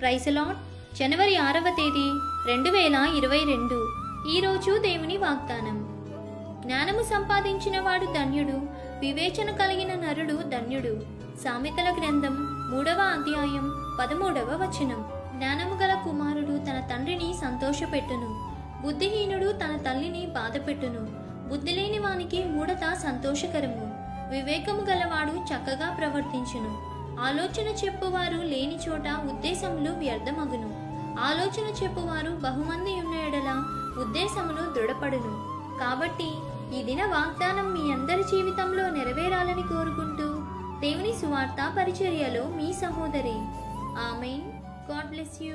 ప్రైసలాట్ జనవరి ఆరవ తేదీ రెండు వేల ఇరవై రెండు. ఈరోజు దేవుని వాగ్దానం. జ్ఞానము సంపాదించిన వాడు ధన్యుడు వివేచన కలిగిన నరుడు ధన్యుడు. సామెతల గ్రంథం మూడవ అధ్యాయం పదమూడవ వచనం. జ్ఞానము గల కుమారుడు తన తండ్రిని సంతోషపెట్టును. బుద్ధిహీనుడు తన తల్లిని బాధపెట్టును. బుద్ధి లేని వానికి మూఢత సంతోషకరము. వివేకము గలవాడు చక్కగా ప్రవర్తించును. ఆలోచన చెప్పువారు లేని చోట ఉద్దేశములు వ్యర్థమగును. ఆలోచన చెప్పువారు బహుమంది ఉన్న ఎడల ఉద్దేశములు దృఢపడును. కాబట్టి ఈ దిన వాగ్దానం మీ అందరి జీవితంలో నెరవేరాలని కోరుకుంటూ దేవుని సువార్త పరిచర్యలో మీ సహోదరి. ఆమెన్. God bless you.